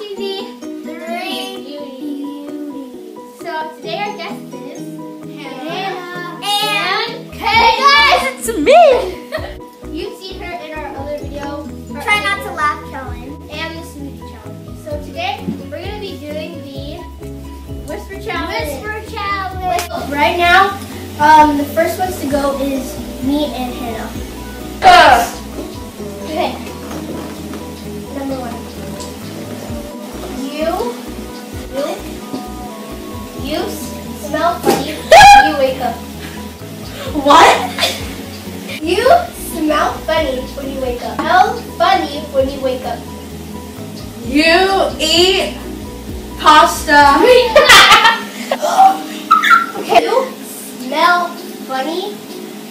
watching the Three Beauties. So today our guest is Hana, and Hey guys, It's me! you've seen her in our other video. her Try not to laugh challenge. and the smoothie challenge. So today we're gonna be doing the whisper challenge. Whisper challenge. Right now, um, the first ones to go is me and Hana. Okay. You eat pasta. okay. You smell funny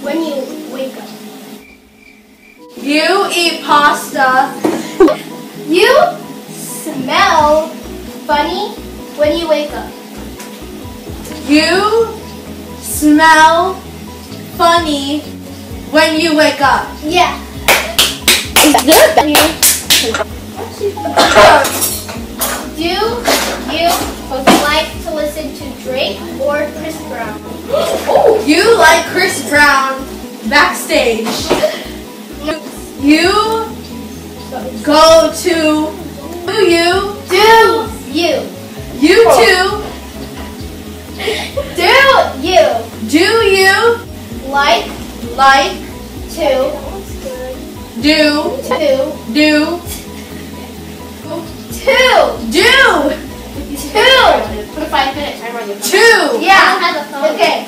when you wake up. You eat pasta. You smell funny when you wake up. You smell funny when you wake up. Yeah. Do you like to listen to Drake or Chris Brown? You like Chris Brown backstage. You go to do you Do you? you oh. too Do you do you like like to do to do to do to for five minutes? I run two Yeah. Okay.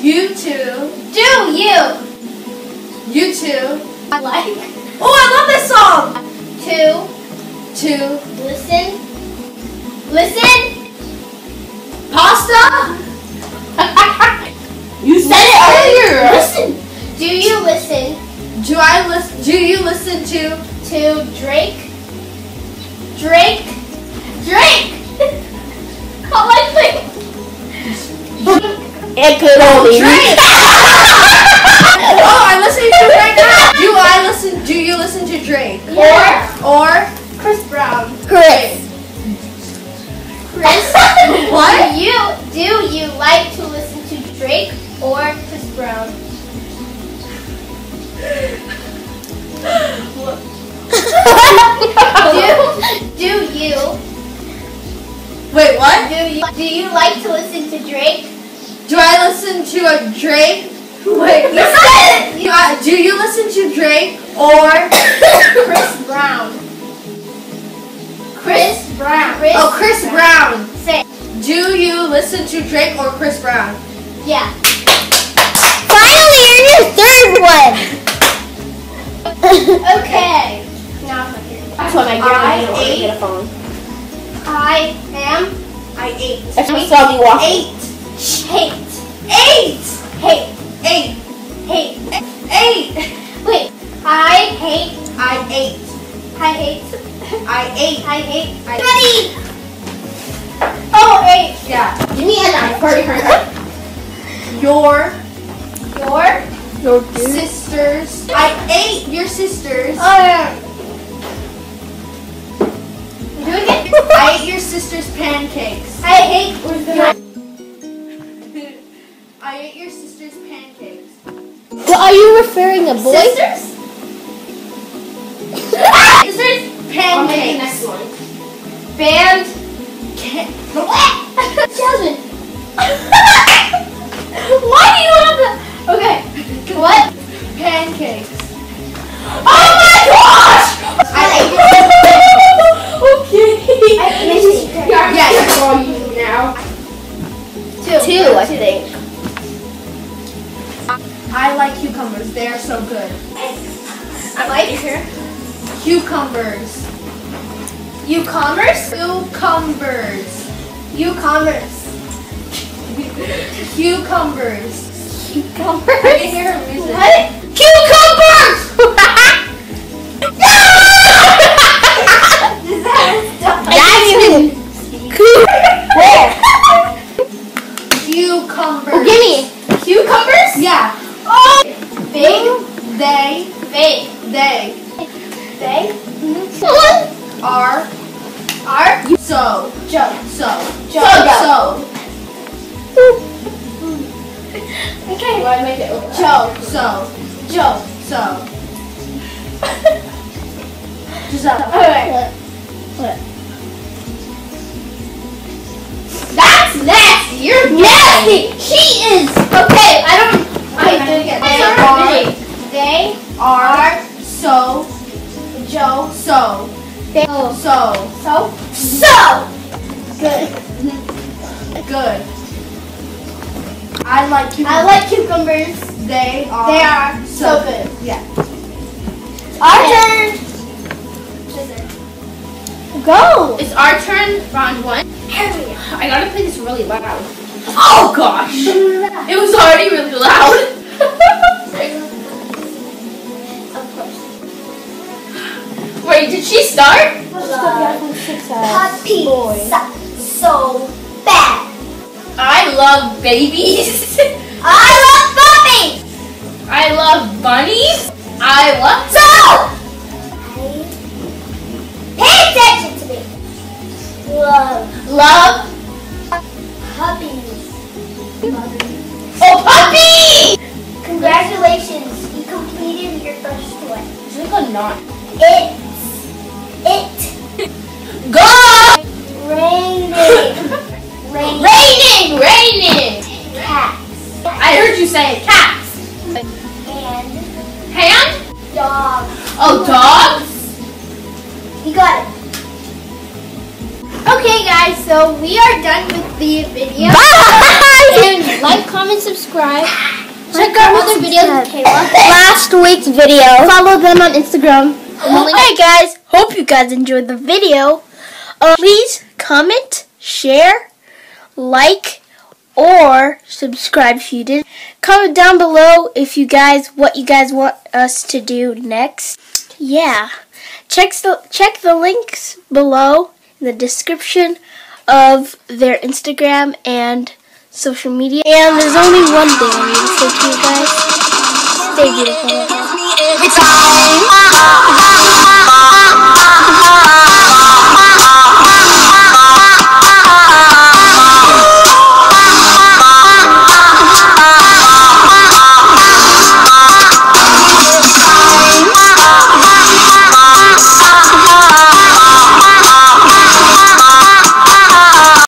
you two. Do you you two. I like oh I love this song Two. two listen? Listen. pasta you said it earlier Listen. Do you listen do I listen do you listen to to Drake? Drake? Drake! Call my thing. it could only Drake! oh I'm listening to Drake now do I listen do you listen to Drake Yeah. or Chris Brown. Chris Chris. What? Do you do you like to listen to Drake or Chris Brown? do do you wait what do you do you like to listen to Drake? Do I listen to a Drake? Wait, you said do, I, do you listen to Drake or Chris Brown. Chris Brown. Chris oh Chris Brown? Say Do you listen to Drake or Chris Brown? yeah. Finally, you're your third phone. I am I ate. If she saw me walking. Eight. hate. Eight. Hate. Eight. Hate. Eight. Wait. I hate. I ate. I hate. I ate. I hate. I Ready. Oh, eight. Yeah. Give me a knife. Hurry, hurry, hurry. Your Your. sisters. I ate your sisters. Oh, yeah. I ate your sister's pancakes. I hate. Where's? I ate your sister's pancakes. Are you referring a boy? Sisters. Sisters pancakes. one. Band. Ca- Jazmine. Why do you have that? I like cucumbers. They are so good. I like Cucumbers. e-commerce. Cucumbers. E-commerce. Cucumbers. I Cucumbers. can hear her music. What? They. They They. What? are Joe. So. Joe. So. Okay. Why make it look Joe. So. Joe. So. Jezelle. Alright. That's nasty. You're nasty. She is. Okay, Joe. So. They. Oh. So. So. So. Good. Good. I like you. I like cucumbers. They are. They are so good. Yeah. Our turn. Go. It's our turn, round one. Hurry. I gotta play this really loud. Oh gosh! It was already really loud. Start? Puppy suck so bad. I love babies. I love puppies. I love bunnies. I love So. Pay attention to me. Love love. puppies. Oh, puppy! Congratulations, you completed your first one. It's like a knot. It's it Go! raining. Raining Raining, raining. cats I heard you say cats. and Hand? dogs. Oh, dogs. You got it. Okay, guys, so we are done with the video. Bye! And like, comment, subscribe. Check out other videos with Kayla. Last week's video. Follow them on Instagram. Hey guys, hope you guys enjoyed the video. Uh, please comment, share, like, or subscribe if you did. Comment down below if you guys what you guys want us to do next. Yeah, check the check the links below in the description of their Instagram and social media. And there's only one thing I need to say to you guys. Stay beautiful. Every time.